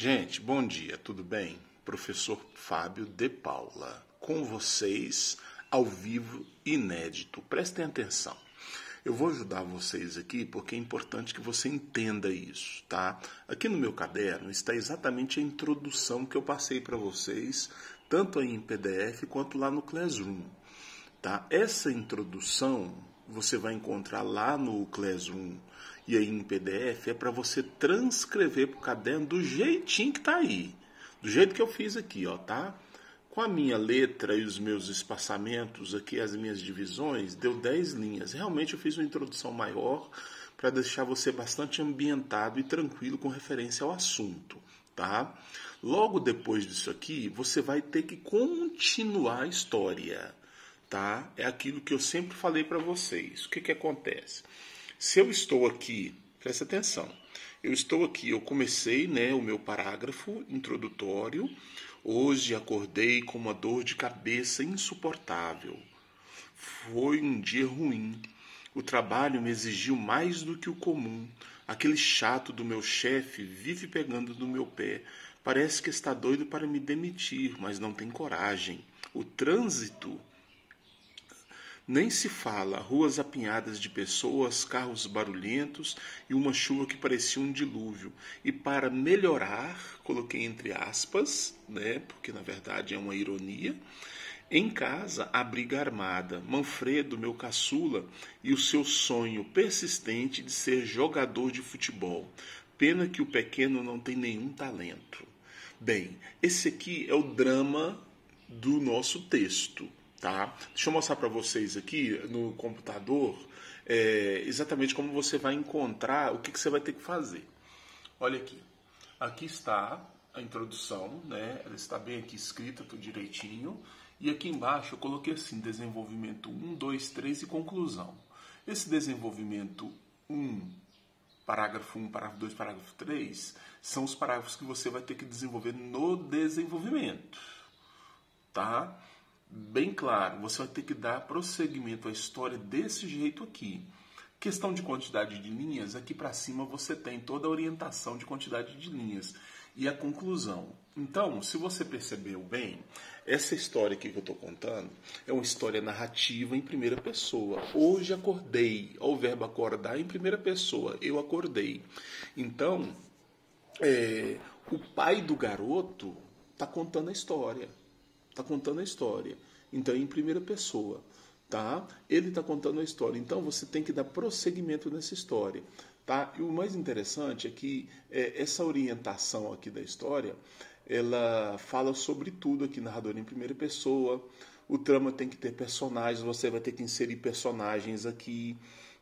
Gente, bom dia, tudo bem? Professor Fábio de Paula, com vocês, ao vivo, inédito. Prestem atenção. Eu vou ajudar vocês aqui porque é importante que você entenda isso, tá? Aqui no meu caderno está exatamente a introdução que eu passei para vocês, tanto aí em PDF quanto lá no Classroom, tá? Essa introdução você vai encontrar lá no Classroom e aí em PDF é para você transcrever para o caderno do jeitinho que está aí. Do jeito que eu fiz aqui, ó, tá? Com a minha letra e os meus espaçamentos aqui, as minhas divisões, deu 10 linhas. Realmente eu fiz uma introdução maior para deixar você bastante ambientado e tranquilo com referência ao assunto, tá? Logo depois disso aqui, você vai ter que continuar a história tá? É aquilo que eu sempre falei para vocês. O que, que acontece? Se eu estou aqui, presta atenção. Eu estou aqui, eu comecei né, o meu parágrafo introdutório. Hoje acordei com uma dor de cabeça insuportável. Foi um dia ruim. O trabalho me exigiu mais do que o comum. Aquele chato do meu chefe vive pegando no meu pé. Parece que está doido para me demitir, mas não tem coragem. O trânsito nem se fala, ruas apinhadas de pessoas, carros barulhentos e uma chuva que parecia um dilúvio. E para melhorar, coloquei entre aspas, né, porque na verdade é uma ironia, em casa, a briga armada, Manfredo, meu caçula, e o seu sonho persistente de ser jogador de futebol. Pena que o pequeno não tem nenhum talento. Bem, esse aqui é o drama do nosso texto. Tá? Deixa eu mostrar para vocês aqui no computador é, exatamente como você vai encontrar o que, que você vai ter que fazer. Olha aqui. Aqui está a introdução, né? ela está bem aqui escrita, tudo direitinho. E aqui embaixo eu coloquei assim, desenvolvimento 1, 2, 3 e conclusão. Esse desenvolvimento 1, parágrafo 1, parágrafo 2, parágrafo 3, são os parágrafos que você vai ter que desenvolver no desenvolvimento. Tá? Bem claro, você vai ter que dar prosseguimento à história desse jeito aqui. Questão de quantidade de linhas, aqui para cima você tem toda a orientação de quantidade de linhas e a conclusão. Então, se você percebeu bem, essa história aqui que eu estou contando é uma história narrativa em primeira pessoa. Hoje acordei, o verbo acordar em primeira pessoa, eu acordei. Então, é, o pai do garoto está contando a história está contando a história. Então, é em primeira pessoa, tá? Ele está contando a história. Então, você tem que dar prosseguimento nessa história, tá? E o mais interessante é que é, essa orientação aqui da história, ela fala sobre tudo aqui, narrador em primeira pessoa. O trama tem que ter personagens, você vai ter que inserir personagens aqui,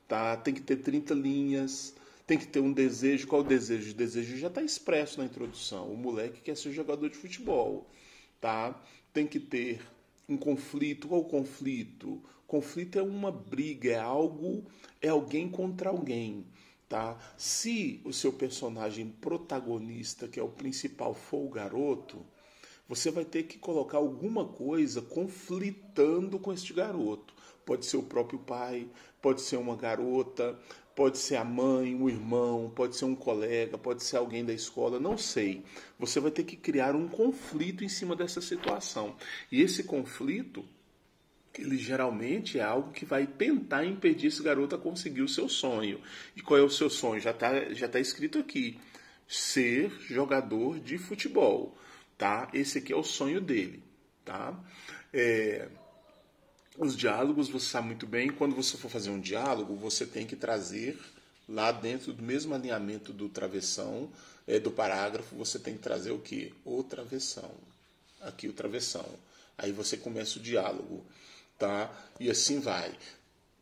tá? Tem que ter 30 linhas, tem que ter um desejo. Qual o desejo? O desejo já está expresso na introdução. O moleque quer ser jogador de futebol, tá? Tem que ter um conflito. Qual conflito? Conflito é uma briga, é algo, é alguém contra alguém. Tá? Se o seu personagem protagonista, que é o principal, for o garoto, você vai ter que colocar alguma coisa conflitando com este garoto. Pode ser o próprio pai, pode ser uma garota, Pode ser a mãe, o irmão, pode ser um colega, pode ser alguém da escola, não sei. Você vai ter que criar um conflito em cima dessa situação. E esse conflito, ele geralmente é algo que vai tentar impedir esse garoto a conseguir o seu sonho. E qual é o seu sonho? Já está já tá escrito aqui: ser jogador de futebol. Tá? Esse aqui é o sonho dele. Tá? É, os diálogos, você sabe muito bem, quando você for fazer um diálogo, você tem que trazer lá dentro do mesmo alinhamento do travessão, é, do parágrafo, você tem que trazer o que? O travessão. Aqui o travessão. Aí você começa o diálogo, tá? E assim vai.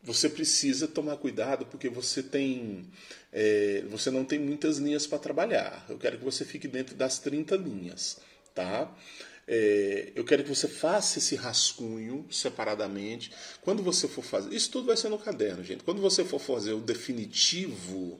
Você precisa tomar cuidado porque você tem, é, você não tem muitas linhas para trabalhar. Eu quero que você fique dentro das 30 linhas, tá? É, eu quero que você faça esse rascunho separadamente. Quando você for fazer. Isso tudo vai ser no caderno, gente. Quando você for fazer o definitivo,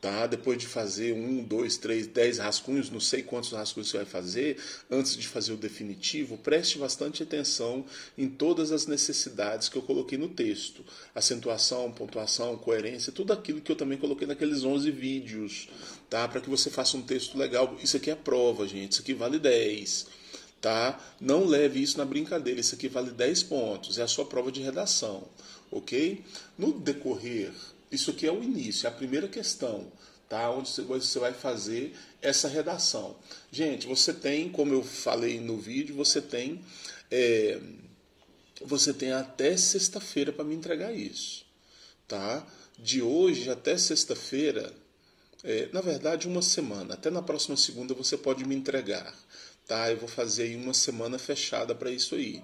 tá? Depois de fazer um, dois, três, dez rascunhos, não sei quantos rascunhos você vai fazer, antes de fazer o definitivo, preste bastante atenção em todas as necessidades que eu coloquei no texto. Acentuação, pontuação, coerência, tudo aquilo que eu também coloquei naqueles 11 vídeos, tá? Para que você faça um texto legal. Isso aqui é prova, gente. Isso aqui vale 10. Tá? Não leve isso na brincadeira. Isso aqui vale 10 pontos. É a sua prova de redação, ok? No decorrer isso aqui é o início, é a primeira questão, tá? Onde você vai fazer essa redação. Gente, você tem, como eu falei no vídeo, você tem, é, você tem até sexta-feira para me entregar isso, tá? De hoje até sexta-feira, é, na verdade, uma semana. Até na próxima segunda você pode me entregar, tá? Eu vou fazer aí uma semana fechada para isso aí.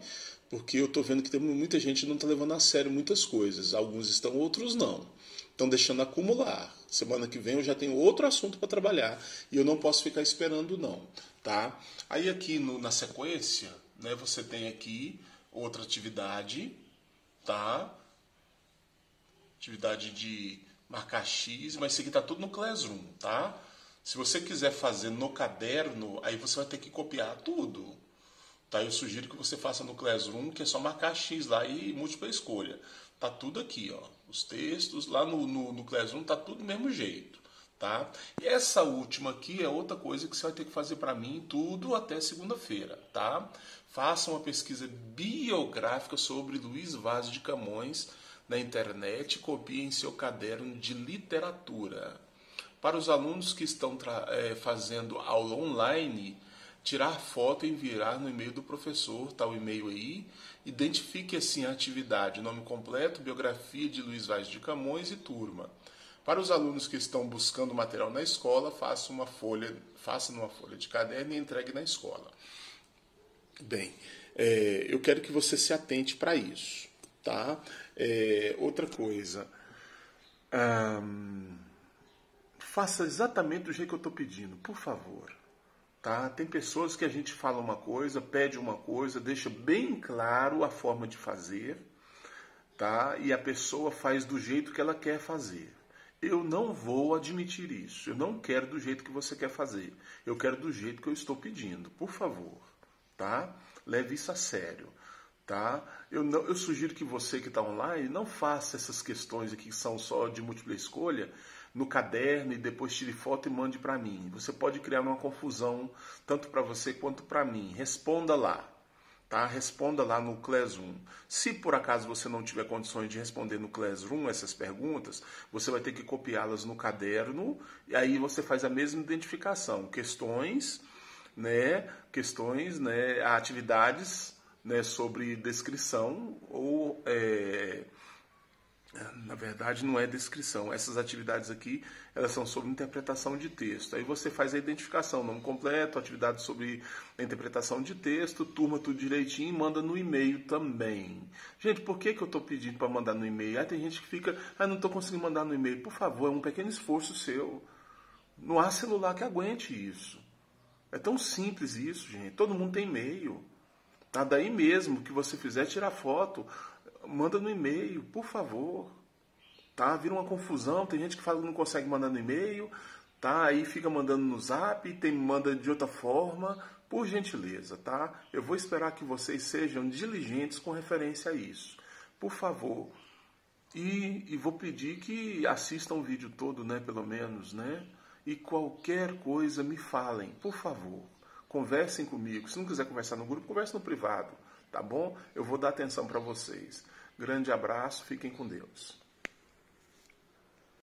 Porque eu estou vendo que tem muita gente não está levando a sério muitas coisas. Alguns estão, outros não estão deixando acumular. Semana que vem eu já tenho outro assunto para trabalhar e eu não posso ficar esperando não, tá? Aí aqui no, na sequência, né, você tem aqui outra atividade, tá? Atividade de marcar X, mas isso aqui tá tudo no Classroom, tá? Se você quiser fazer no caderno, aí você vai ter que copiar tudo. Tá? Eu sugiro que você faça no Classroom, que é só marcar X lá e múltipla escolha. Tá tudo aqui, ó. Os textos lá no, no, no Classroom tá tudo do mesmo jeito, tá? E essa última aqui é outra coisa que você vai ter que fazer para mim tudo até segunda-feira, tá? Faça uma pesquisa biográfica sobre Luiz Vaz de Camões na internet e copie em seu caderno de literatura. Para os alunos que estão é, fazendo aula online, tirar foto e enviar no e-mail do professor, tal tá e-mail aí. Identifique assim a atividade, nome completo, biografia de Luiz Vaz de Camões e turma. Para os alunos que estão buscando material na escola, faça uma folha, faça numa folha de caderno e entregue na escola. Bem, é, eu quero que você se atente para isso, tá? É, outra coisa, hum, faça exatamente do jeito que eu estou pedindo, por favor. Tá? Tem pessoas que a gente fala uma coisa, pede uma coisa, deixa bem claro a forma de fazer, tá? E a pessoa faz do jeito que ela quer fazer. Eu não vou admitir isso. Eu não quero do jeito que você quer fazer. Eu quero do jeito que eu estou pedindo. Por favor, tá? Leve isso a sério, tá? Eu, não, eu sugiro que você que está online não faça essas questões aqui que são só de múltipla escolha no caderno e depois tire foto e mande para mim. Você pode criar uma confusão tanto para você quanto para mim. Responda lá. Tá? Responda lá no Classroom. Se por acaso você não tiver condições de responder no Classroom essas perguntas, você vai ter que copiá-las no caderno e aí você faz a mesma identificação. Questões, né? Questões, né? Atividades né? sobre descrição ou é, na verdade não é descrição. Essas atividades aqui, elas são sobre interpretação de texto. Aí você faz a identificação, nome completo, atividade sobre interpretação de texto, turma tudo direitinho e manda no e-mail também. Gente, por que, que eu estou pedindo para mandar no e-mail? Ah, tem gente que fica, ah, não estou conseguindo mandar no e-mail. Por favor, é um pequeno esforço seu. Não há celular que aguente isso. É tão simples isso, gente. Todo mundo tem e-mail. Tá daí mesmo que você fizer tirar foto, manda no e-mail, por favor. Tá? Vira uma confusão, tem gente que fala que não consegue mandar no e-mail, tá? Aí fica mandando no zap, tem manda de outra forma, por gentileza, tá? Eu vou esperar que vocês sejam diligentes com referência a isso. Por favor. E, e vou pedir que assistam o vídeo todo, né, pelo menos, né? E qualquer coisa me falem, por favor. Conversem comigo. Se não quiser conversar no grupo, converse no privado, tá bom? Eu vou dar atenção para vocês. Grande abraço, fiquem com Deus.